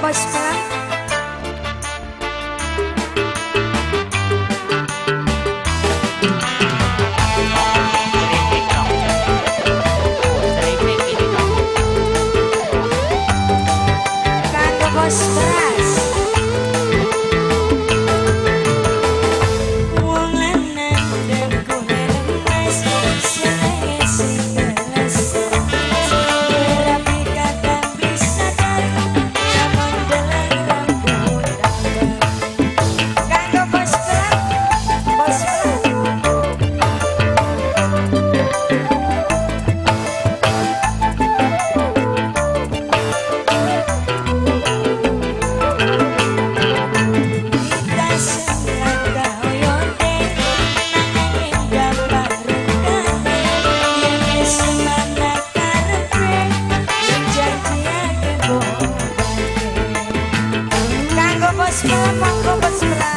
savaş falan. Ewa Pangko Besura